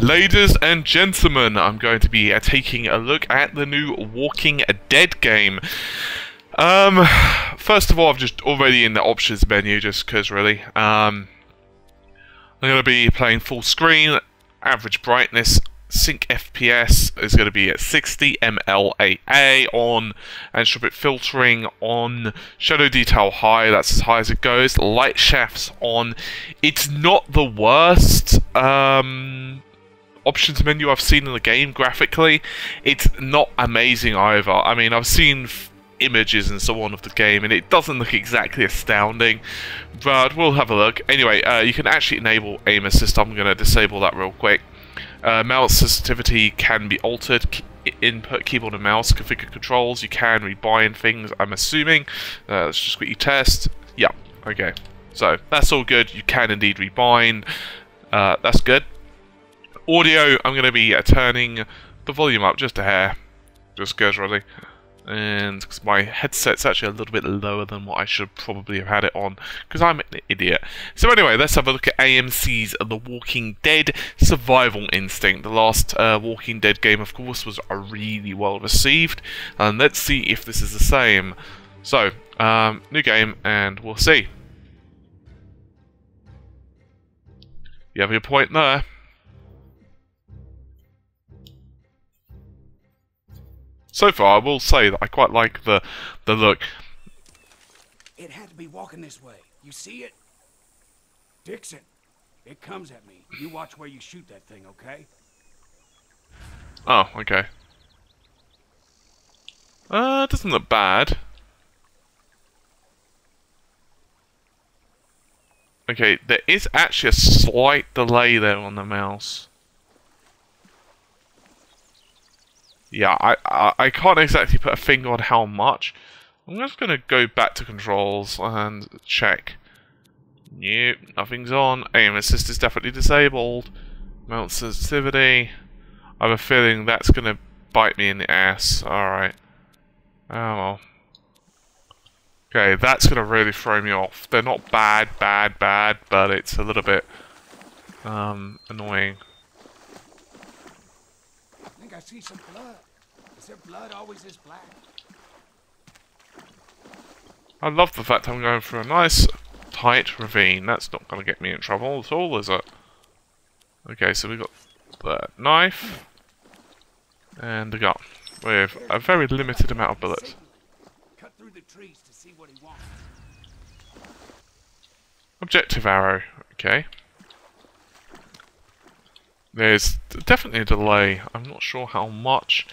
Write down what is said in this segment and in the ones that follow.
Ladies and gentlemen, I'm going to be uh, taking a look at the new Walking Dead game. Um, first of all, I've just already in the options menu, just because really. Um, I'm going to be playing full screen, average brightness, sync FPS is going to be at 60 MLAA on anisotropic filtering on shadow detail high that's as high as it goes light shafts on it's not the worst um, options menu I've seen in the game graphically it's not amazing either I mean I've seen images and so on of the game and it doesn't look exactly astounding but we'll have a look anyway uh, you can actually enable aim assist I'm going to disable that real quick uh, mouse sensitivity can be altered. input keyboard and mouse configure controls. You can rebind things. I'm assuming. Uh, let's just quickly test. Yeah. Okay. So that's all good. You can indeed rebind. Uh, that's good. Audio. I'm going to be uh, turning the volume up just a hair. Just goes really and because my headset's actually a little bit lower than what I should probably have had it on because I'm an idiot. So anyway, let's have a look at AMC's The Walking Dead Survival Instinct. The last uh, Walking Dead game, of course, was really well received, and let's see if this is the same. So, um, new game, and we'll see. You have your point there. So far, I will say that I quite like the the look. It had to be walking this way. You see it? Dixon, it comes at me. You watch where you shoot that thing, okay? Oh, okay. Uh, doesn't look bad. Okay, there is actually a slight delay there on the mouse. Yeah, I, I, I can't exactly put a finger on how much. I'm just going to go back to controls and check. Nope, nothing's on. Aim assist is definitely disabled. Mount sensitivity. I have a feeling that's going to bite me in the ass. Alright. Oh well. Okay, that's going to really throw me off. They're not bad, bad, bad, but it's a little bit um, annoying. I think I see some Is there blood always this black? I love the fact I'm going through a nice tight ravine. That's not going to get me in trouble at all, is it? Okay, so we've got the knife and the gun with a very limited amount of bullets. Cut through the trees to see what he wants. Objective arrow, okay. There's definitely a delay. I'm not sure how much,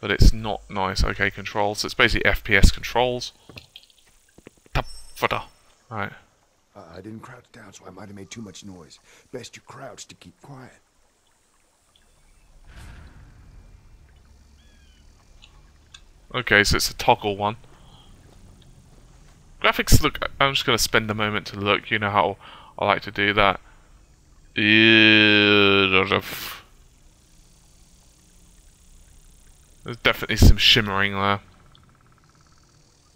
but it's not nice. Okay, controls. It's basically FPS controls. Right. Uh, I didn't crouch down, so I might have made too much noise. Best you crouch to keep quiet. Okay, so it's a toggle one. Graphics look... I'm just going to spend a moment to look. You know how I like to do that. There's definitely some shimmering there.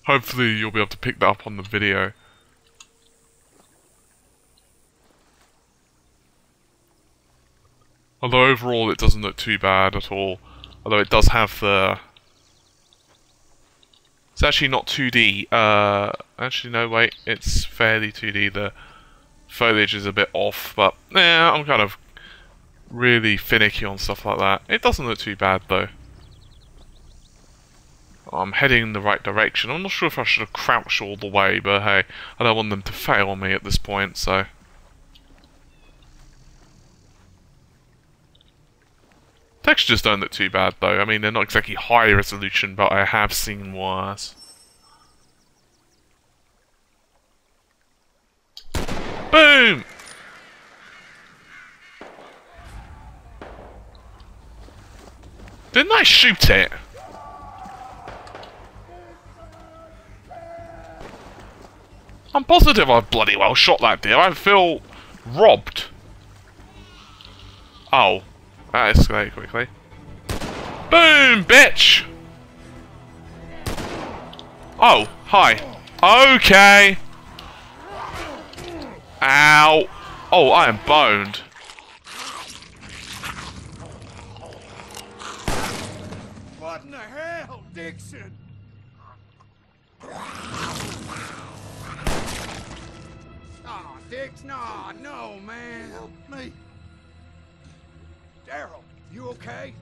Hopefully you'll be able to pick that up on the video. Although overall it doesn't look too bad at all. Although it does have the... It's actually not 2D. Uh, actually no wait, it's fairly 2D. The foliage is a bit off, but yeah, I'm kind of really finicky on stuff like that. It doesn't look too bad though. I'm heading in the right direction. I'm not sure if I should have crouched all the way, but hey, I don't want them to fail me at this point, so... Textures don't look too bad though. I mean, they're not exactly high resolution, but I have seen worse. Boom! Didn't I shoot it? I'm positive I've bloody well shot that deer. I feel robbed. Oh. That escalated quickly. Boom, bitch! Oh, hi. Okay. Ow. Oh, I am boned. What in the hell, Dixon? Dix, no, no, man. Help me. Daryl, you okay?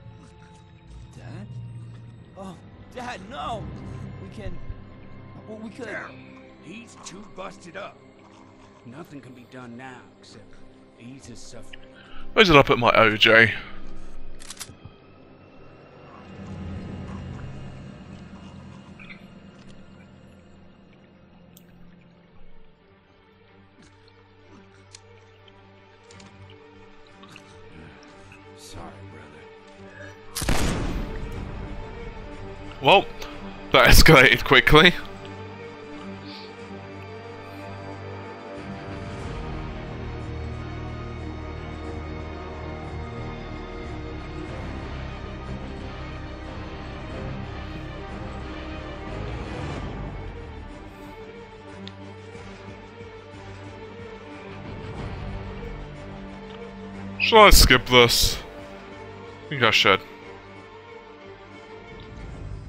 Dad? Oh, Dad, no! We can... Well, we could... Daryl, he's too busted up. Nothing can be done now except ease his suffering. Where did I put my OJ? Escalated quickly. Shall I skip this? I think I should.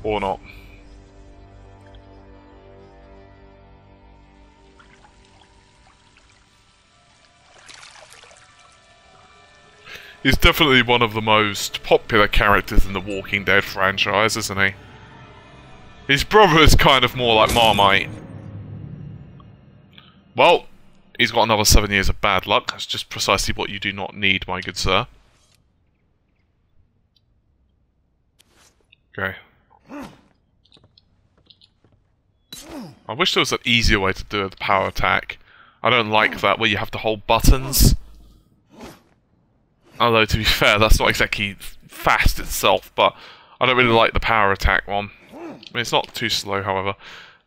Or not. He's definitely one of the most popular characters in the Walking Dead franchise, isn't he? His brother is kind of more like Marmite. Well, he's got another seven years of bad luck. That's just precisely what you do not need, my good sir. Okay. I wish there was an easier way to do the power attack. I don't like that where you have to hold buttons. Although, to be fair, that's not exactly fast itself, but I don't really like the power attack one. I mean, it's not too slow, however.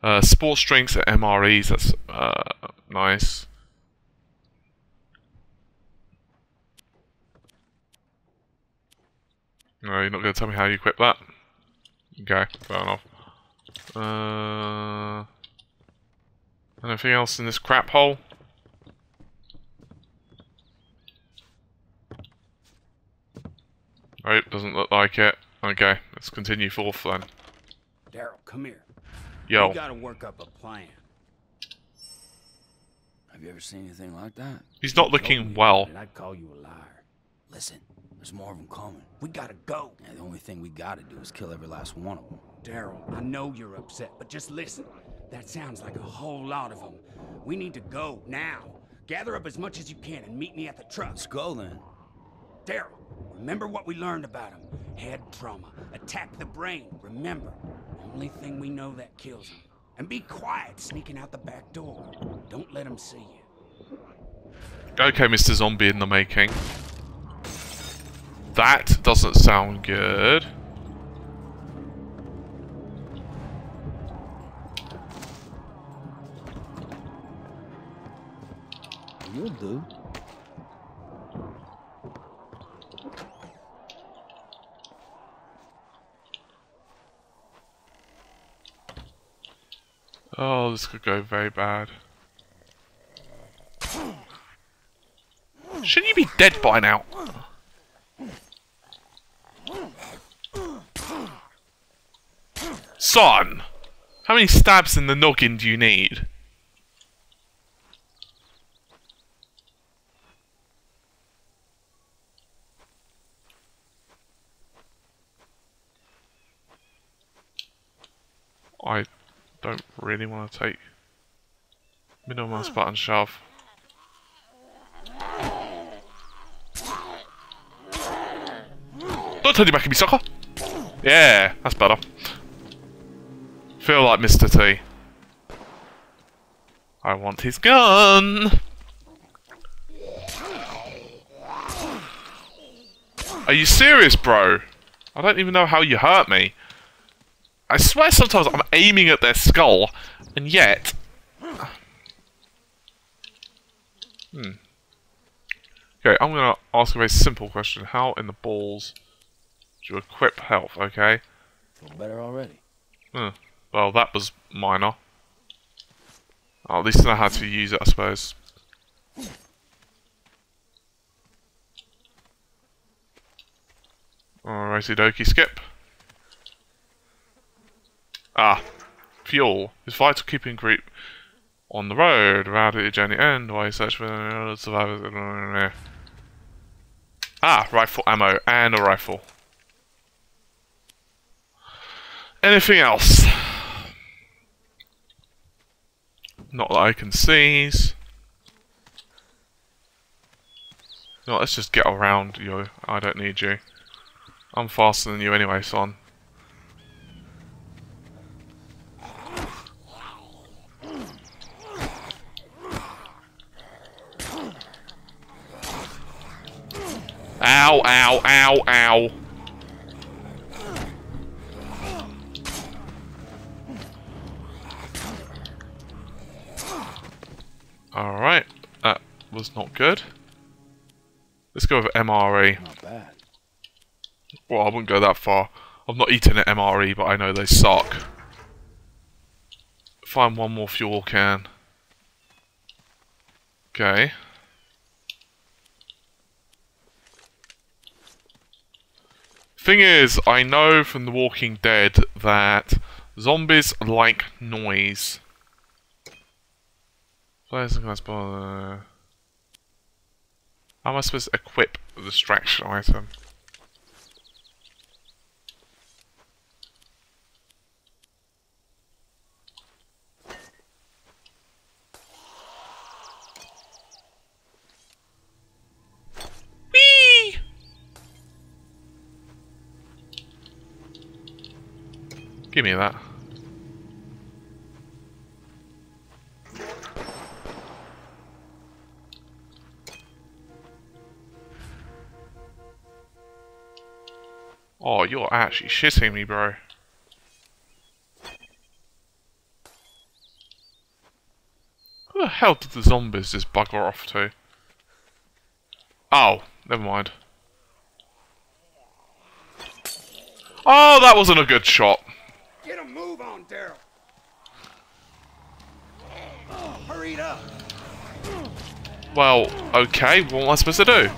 Uh, sports drinks at MREs, that's uh, nice. No, you're not going to tell me how you equip that? Okay, fair enough. Uh, anything else in this crap hole? Right, doesn't look like it. Okay, let's continue forth then. Daryl, come here. Yo, We gotta work up a plan. Have you ever seen anything like that? he's not Told looking about well. it, I'd call you a liar. Listen, there's more of them coming. We gotta go. And the only thing we gotta do is kill every last one of them. Daryl, I know you're upset, but just listen. That sounds like a whole lot of them. We need to go now. Gather up as much as you can and meet me at the truck. Let's go then. Daryl, remember what we learned about him. Head trauma. Attack the brain. Remember, The only thing we know that kills him. And be quiet sneaking out the back door. Don't let him see you. Okay, Mr. Zombie in the making. That doesn't sound good. You'll do. Oh, this could go very bad. Shouldn't you be dead by now? Son! How many stabs in the noggin do you need? I don't really want to take middle mouse button shove. Don't turn your back at me, sucker! Yeah, that's better. Feel like Mr. T. I want his gun! Are you serious, bro? I don't even know how you hurt me. I swear sometimes I'm aiming at their skull, and yet... Hmm. Okay, I'm gonna ask a very simple question. How in the balls do you equip health, okay? Feel better already. Hmm. Well, that was minor. Oh, at least I know how to use it, I suppose. Alrighty dokie, skip. Ah, fuel. Is vital keeping group on the road. Around the journey end while you search for survivors. Ah, rifle ammo and a rifle. Anything else? Not that I can seize. No, let's just get around you. I don't need you. I'm faster than you anyway, son. Ow, ow, ow, ow. Alright, that was not good. Let's go with MRE. Not bad. Well, I wouldn't go that far. I've not eaten at MRE, but I know they suck. Find one more fuel can. Okay. Thing is, I know from The Walking Dead that zombies like noise. Players can How am I supposed to equip the distraction item? Give me that. Oh, you're actually shitting me, bro. Who the hell did the zombies just bugger off to? Oh, never mind. Oh, that wasn't a good shot. Get a move on, Daryl. Hurry it up. Well, okay, what am I supposed to do?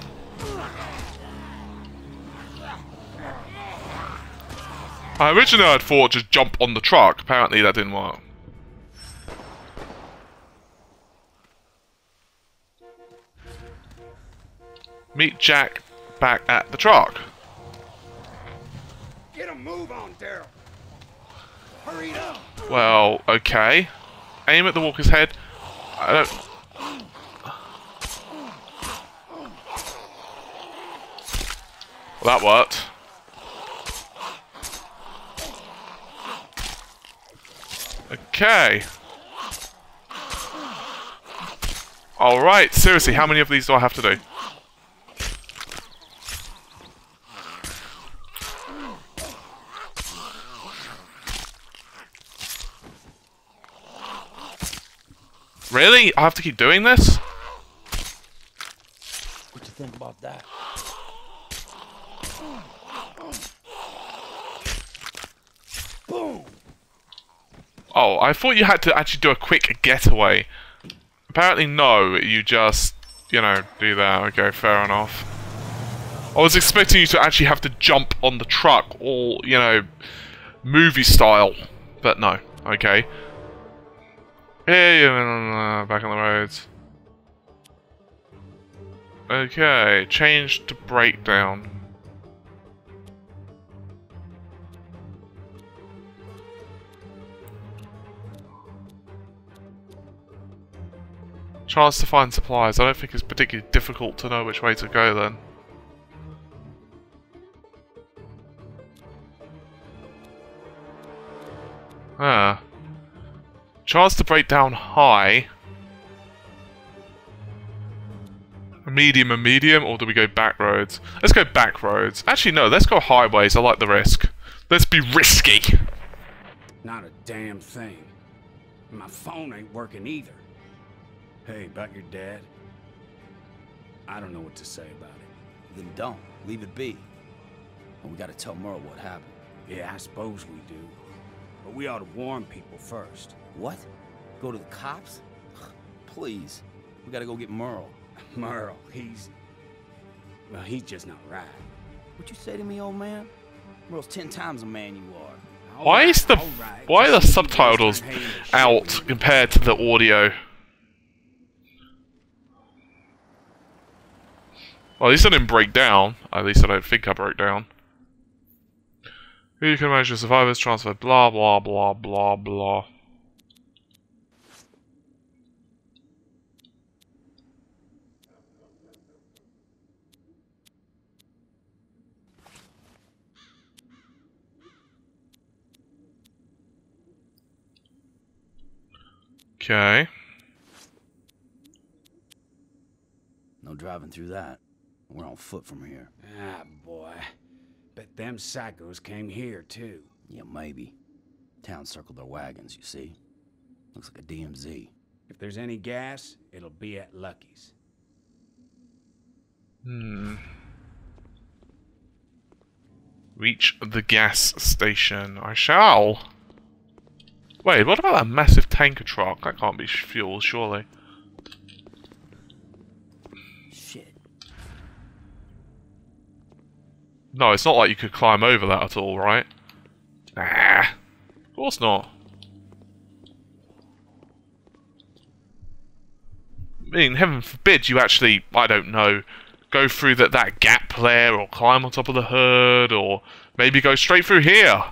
I originally had thought just jump on the truck. Apparently that didn't work. Meet Jack back at the truck. Get a move on, Daryl. Well, okay. Aim at the walker's head. I don't... Well, that worked. Okay. Alright, seriously, how many of these do I have to do? Really? I have to keep doing this? What do you think about that? Boom. Oh, I thought you had to actually do a quick getaway. Apparently no, you just, you know, do that. Okay, fair enough. I was expecting you to actually have to jump on the truck, all, you know, movie style. But no, okay. Hey, uh, back on the roads. Okay, change to breakdown. Chance to find supplies. I don't think it's particularly difficult to know which way to go then. Ah. Chance to break down high. Medium and medium, or do we go back roads? Let's go back roads. Actually, no, let's go highways. I like the risk. Let's be risky. Not a damn thing. My phone ain't working either. Hey, about your dad? I don't know what to say about it. Then don't. Leave it be. And we gotta tell Merle what happened. Yeah, I suppose we do. But we ought to warn people first. What? Go to the cops? Please. We gotta go get Merle. Merle, he's... Well, he's just not right. What you say to me, old man? Merle's ten times the man you are. Why is the Alright, why are the subtitles out compared to the audio? Well, at least I didn't break down. At least I don't think I broke down. Who you can manage the survivors transfer blah blah blah blah blah. Okay. No driving through that. We're on foot from here. Ah, boy. Bet them psychos came here, too. Yeah, maybe. Town circled their wagons, you see. Looks like a DMZ. If there's any gas, it'll be at Lucky's. Hmm. Reach the gas station. I shall. Wait, what about that massive tanker truck? That can't be fuel, surely. Shit. No, it's not like you could climb over that at all, right? Nah. Of course not. I mean, heaven forbid you actually, I don't know, go through that, that gap there, or climb on top of the hood, or maybe go straight through here.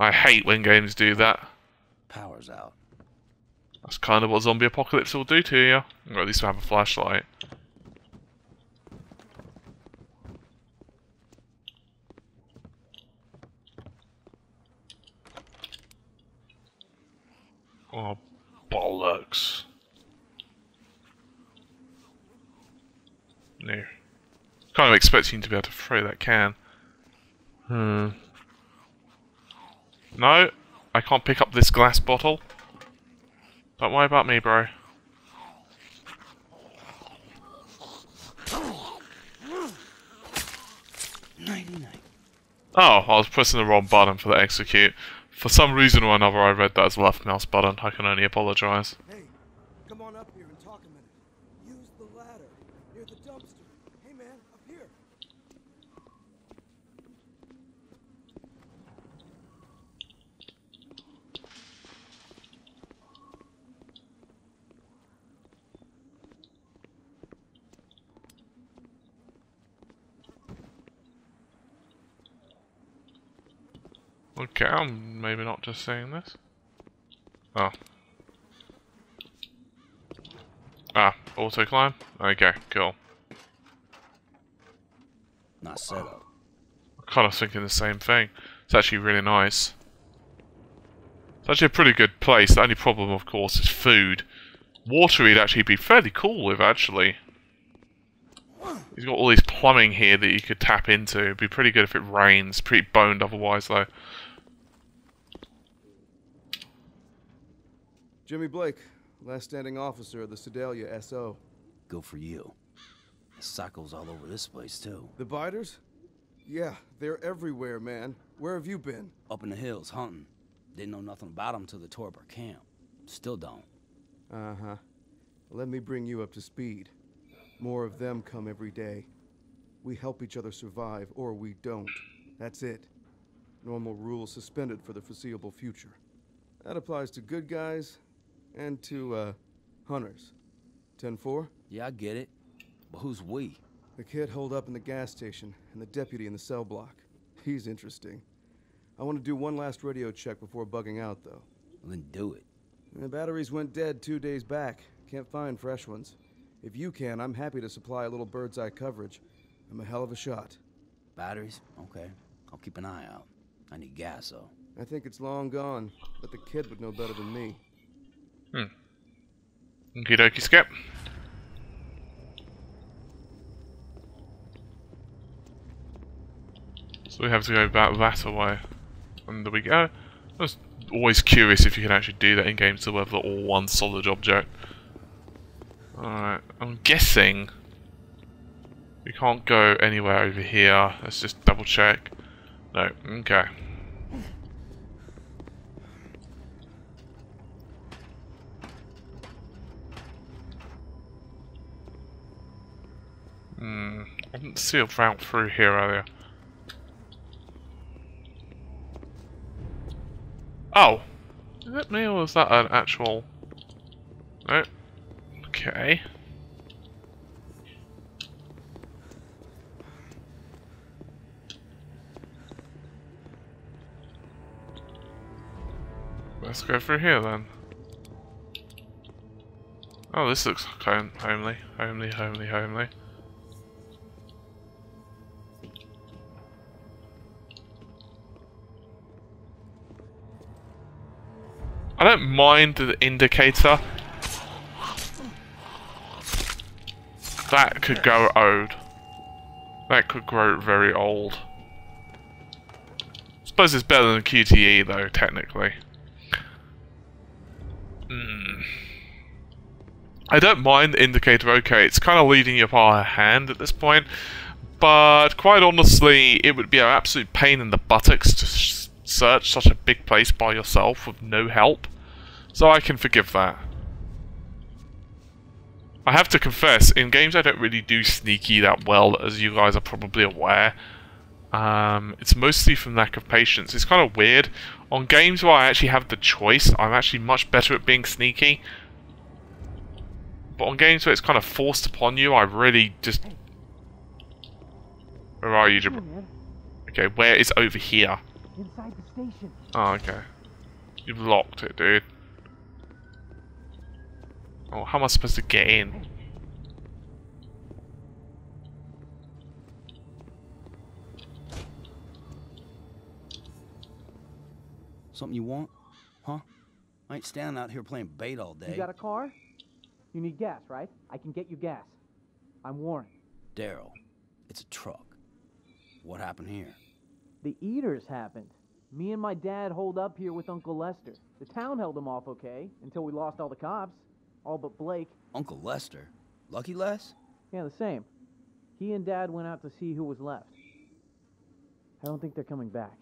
I hate when games do that. Power's out. That's kind of what zombie apocalypse will do to you. Or at least have a flashlight. Oh, bollocks. No. Kind of expecting to be able to throw that can. Hmm. No, I can't pick up this glass bottle. Don't worry about me, bro. Oh, I was pressing the wrong button for the execute. For some reason or another, I read that as left mouse button. I can only apologise. Hey, come on up here and talk a minute. Use the ladder near the dumpster. Hey, man, up here. Okay, I'm maybe not just saying this. Oh. Ah, auto climb? Okay, cool. Not set up. kind of thinking the same thing. It's actually really nice. It's actually a pretty good place. The only problem, of course, is food. Water he'd actually be fairly cool with, actually. He's got all these plumbing here that you could tap into. It'd be pretty good if it rains. Pretty boned otherwise, though. Jimmy Blake, last standing officer of the Sedalia SO. Go for you. Psychos all over this place, too. The biters? Yeah, they're everywhere, man. Where have you been? Up in the hills, hunting. Didn't know nothing about them till they tore up our camp. Still don't. Uh huh. Let me bring you up to speed. More of them come every day. We help each other survive, or we don't. That's it. Normal rules suspended for the foreseeable future. That applies to good guys and to, uh, hunters. 10 4? Yeah, I get it. But who's we? The kid holed up in the gas station, and the deputy in the cell block. He's interesting. I want to do one last radio check before bugging out, though. Well, then do it. The batteries went dead two days back. Can't find fresh ones. If you can, I'm happy to supply a little bird's eye coverage. I'm a hell of a shot. Batteries? Okay. I'll keep an eye out. I need gas, though. I think it's long gone, but the kid would know better than me. Hmm. Okie dokie skip. So we have to go about that way. And there we go. I was always curious if you can actually do that in games to whether all one solid object. Alright, I'm guessing we can't go anywhere over here. Let's just double check. No, okay. Hmm, I didn't see a route through here earlier. Oh. Is it me or is that an actual... No. Okay. Let's go through here then. Oh, this looks home homely, homely, homely, homely. I don't mind the indicator. That could go old. That could grow very old. Suppose it's better than QTE though, technically. Hmm. I don't mind the indicator, okay, it's kind of leading you by hand at this point, but quite honestly, it would be an absolute pain in the buttocks to search such a big place by yourself with no help, so I can forgive that. I have to confess, in games I don't really do sneaky that well, as you guys are probably aware. Um, it's mostly from lack of patience. It's kind of weird. On games where I actually have the choice, I'm actually much better at being sneaky. But on games where it's kind of forced upon you, I really just... Where are you, Jab Okay, where is over here? Inside the station. Oh, okay. You've locked it, dude. Oh, how am I supposed to get in? Something you want? Huh? I ain't standing out here playing bait all day. You got a car? You need gas, right? I can get you gas. I'm Warren. Daryl, it's a truck. What happened here? The eaters happened. Me and my dad holed up here with Uncle Lester. The town held him off okay, until we lost all the cops. All but Blake. Uncle Lester? Lucky Les? Yeah, the same. He and Dad went out to see who was left. I don't think they're coming back.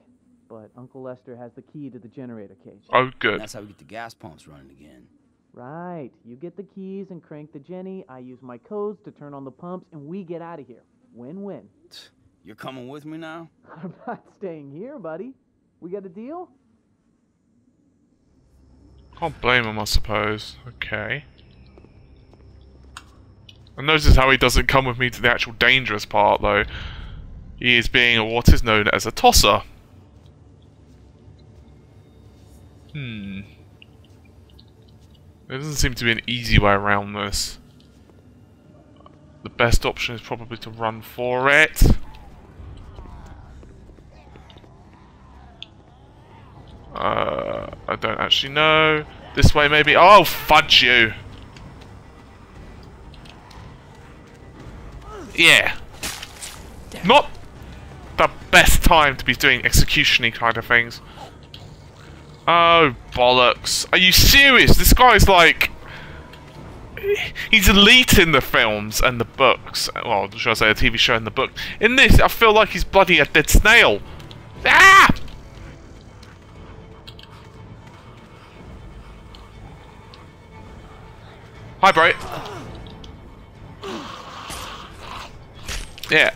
But Uncle Lester has the key to the generator cage. Oh, And good. that's how we get the gas pumps running again. Right. You get the keys and crank the Jenny. I use my codes to turn on the pumps, and we get out of here. Win-win. You're coming with me now? I'm not staying here, buddy. We got a deal? Can't blame him, I suppose. Okay. And notice how he doesn't come with me to the actual dangerous part, though. He is being what is known as a tosser. Hmm. There doesn't seem to be an easy way around this. The best option is probably to run for it. Uh, I don't actually know. This way, maybe. Oh, fudge you! Yeah. Not the best time to be doing execution kind of things. Oh, bollocks. Are you serious? This guy's like... He's elite in the films and the books. Well, should I say a TV show and the book. In this, I feel like he's bloody a dead snail. Ah! Hi, bro. Yeah.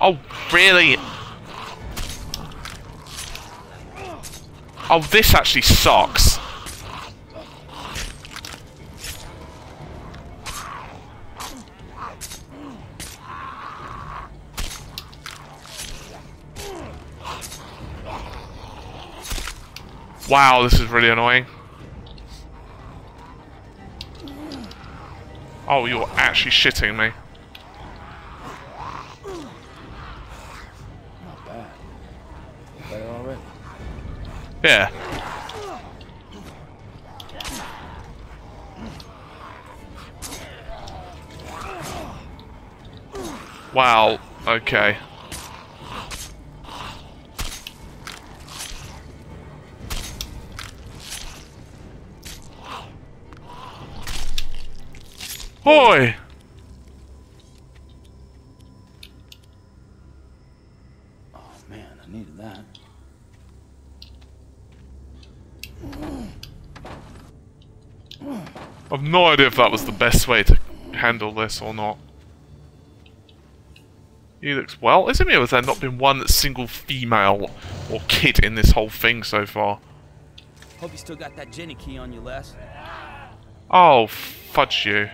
Oh, really? Oh, this actually sucks. Wow, this is really annoying. Oh, you're actually shitting me. Not bad. Better already. Yeah. Wow, okay. Boy! Oh man, I needed that. I've no idea if that was the best way to handle this or not. He looks well. Isn't it? Has there not been one single female or kid in this whole thing so far. Hope you still got that Jenny key on you, Les. Oh, fudge you.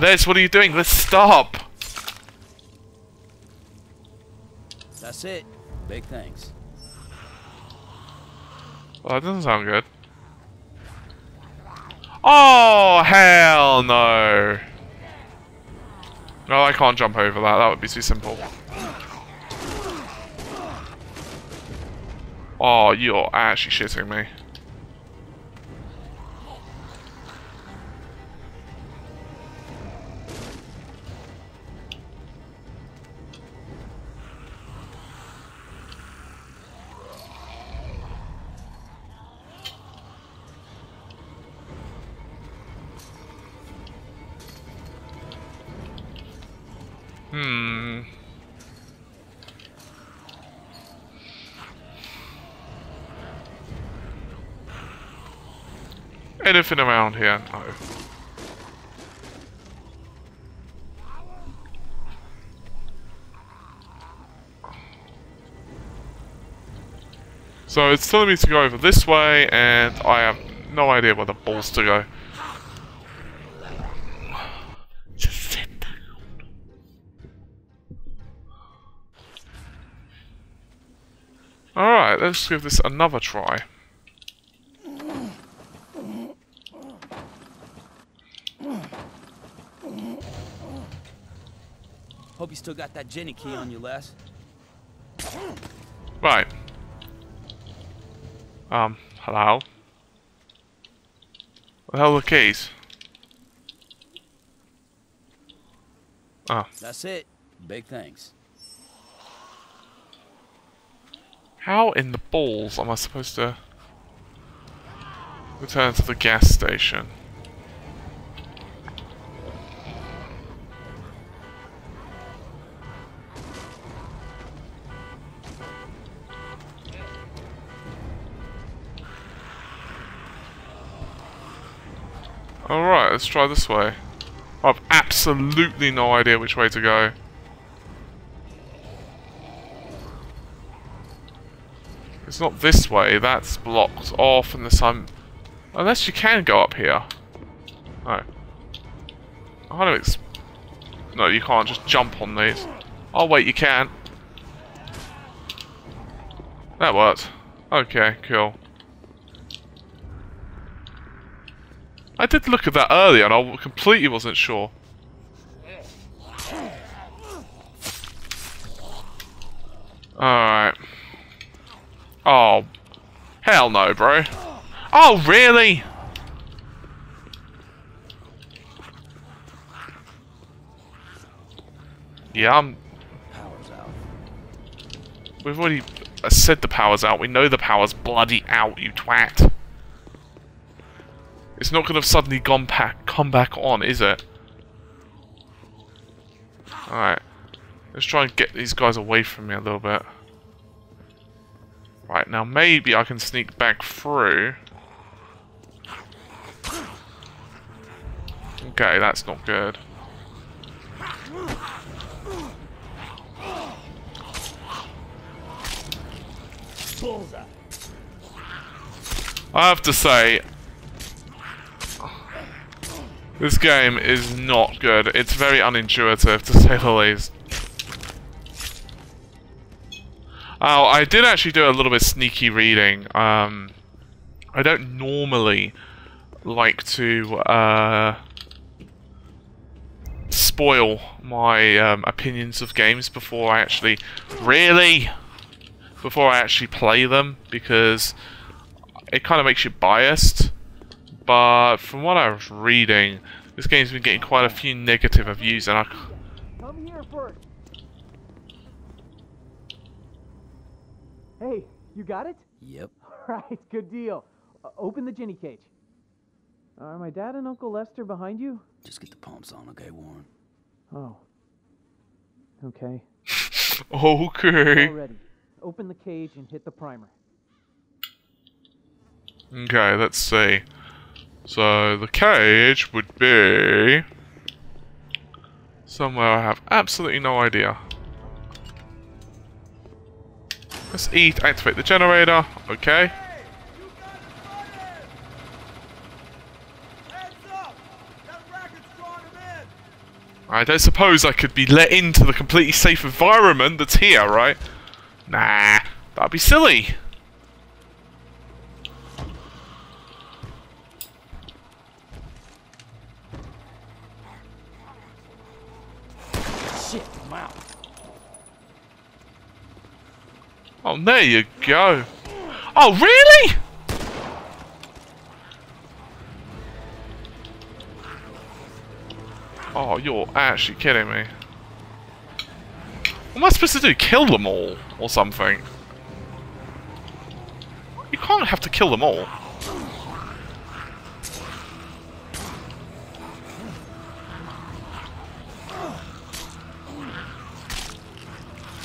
Les, what are you doing? Let's stop! That's it. Big thanks. Well, that doesn't sound good. Oh, hell no! No, I can't jump over that. That would be too simple. Oh, you're actually shitting me. Anything around here? No. So it's telling me to go over this way, and I have no idea where the balls to go. Just sit down. Alright, let's give this another try. Still got that Jenny key on you, Les. Right. Um, hello? What the hell are the keys? Oh, That's it. Big thanks. how in the balls am I supposed to return to the gas station? Let's try this way. I've absolutely no idea which way to go. It's not this way, that's blocked off and sun... Unless you can go up here. No. I don't ex No, you can't just jump on these. Oh wait, you can. That worked. Okay, cool. I did look at that earlier and I completely wasn't sure. Alright. Oh. Hell no, bro. Oh, really? Yeah, I'm... Power's out. We've already uh, said the power's out. We know the power's bloody out, you twat. It's not going to have suddenly gone back, come back on, is it? Alright. Let's try and get these guys away from me a little bit. Right, now maybe I can sneak back through. Okay, that's not good. I have to say, this game is not good. It's very unintuitive, to say the least. Oh, I did actually do a little bit sneaky reading. Um, I don't normally like to uh, spoil my um, opinions of games before I actually really before I actually play them because it kind of makes you biased. But from what I was reading, this game's been getting quite a few negative reviews, and I Come here first. Hey, you got it? Yep. Right, good deal. Uh, open the Ginny cage. Are my dad and Uncle Lester behind you? Just get the pumps on, okay, Warren? Oh. Okay. okay. All ready. Open the cage and hit the primer. Okay, let's see. So the cage would be Somewhere I have absolutely no idea. Let's eat, activate the generator. Okay. I don't suppose I could be let into the completely safe environment that's here, right? Nah, that'd be silly. There you go. Oh, really? Oh, you're actually kidding me. What am I supposed to do? Kill them all? Or something? You can't have to kill them all.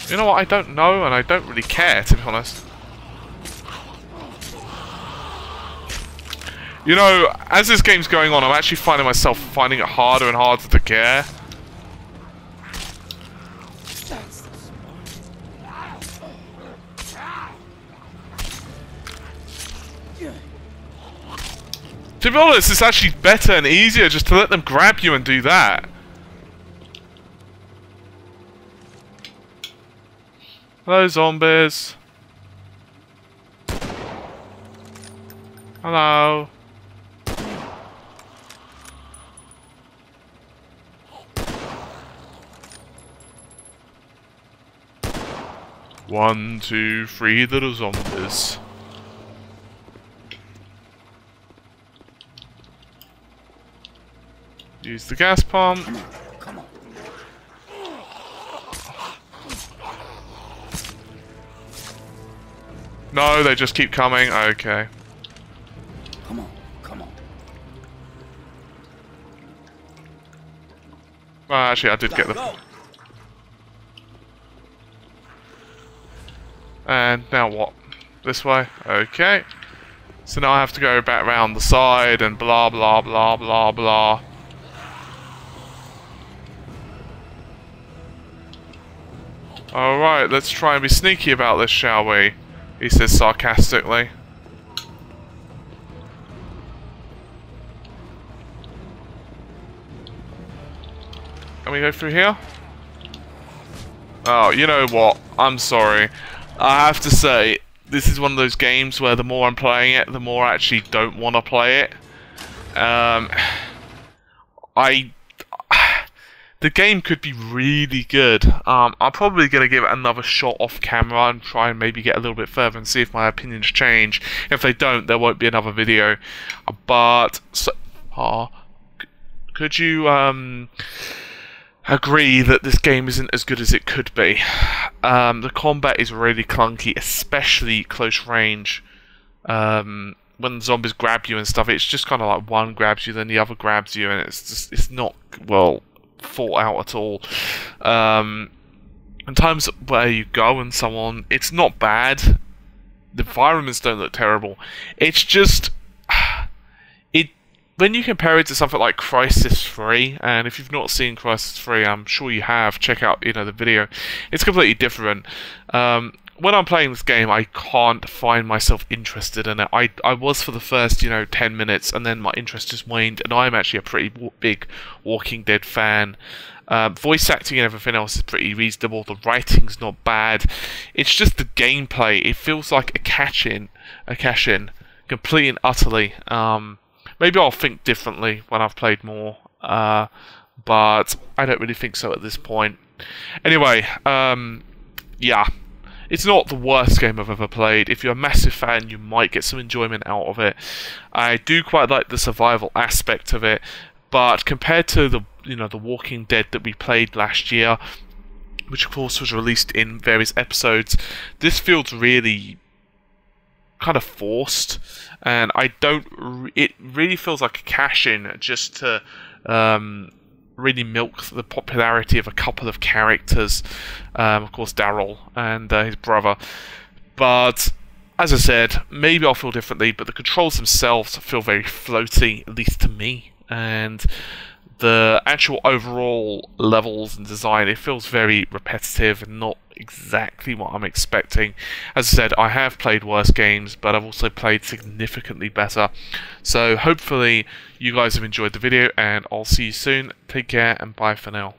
You know what? I don't know, and I don't really care, to be honest. You know, as this game's going on, I'm actually finding myself finding it harder and harder to care. To be honest, it's actually better and easier just to let them grab you and do that. Hello, zombies. Hello. One, two, three little zombies. Use the gas pump. No, they just keep coming. Okay. Come on. Come on. Well, actually, I did get them. go. And now what? This way? Okay. So now I have to go back round the side and blah blah blah blah blah. Alright, let's try and be sneaky about this, shall we? He says sarcastically. Can we go through here? Oh, you know what? I'm sorry. I have to say, this is one of those games where the more I'm playing it, the more I actually don't want to play it. Um, I... The game could be really good. Um, I'm probably going to give it another shot off camera and try and maybe get a little bit further and see if my opinions change. If they don't, there won't be another video. But, so far, could you, um agree that this game isn't as good as it could be. Um, the combat is really clunky, especially close range. Um, when zombies grab you and stuff, it's just kind of like one grabs you, then the other grabs you, and it's just it's not well thought out at all. Um, and times where you go and so on, it's not bad. The environments don't look terrible. It's just it when you compare it to something like Crysis 3, and if you've not seen Crysis 3, I'm sure you have, check out you know the video. It's completely different. Um, when I'm playing this game, I can't find myself interested in it. I I was for the first you know 10 minutes, and then my interest just waned. And I'm actually a pretty w- big Walking Dead fan. Um, voice acting and everything else is pretty reasonable. The writing's not bad. It's just the gameplay. It feels like a cash in, a cash in, completely and utterly. Um, maybe I'll think differently when I've played more, uh, but I don't really think so at this point. Anyway, um, yeah, it's not the worst game I've ever played. If you're a massive fan, you might get some enjoyment out of it. I do quite like the survival aspect of it, but compared to the you know the Walking Dead that we played last year, which of course was released in various episodes, this feels really kind of forced, and I don't. It really feels like a cash in just to um, really milk the popularity of a couple of characters. Um, of course, Daryl and uh, his brother, but. As I said, maybe I'll feel differently, but the controls themselves feel very floaty, at least to me. And the actual overall levels and design, it feels very repetitive and not exactly what I'm expecting. As I said, I have played worse games, but I've also played significantly better. So hopefully you guys have enjoyed the video, and I'll see you soon. Take care, and bye for now.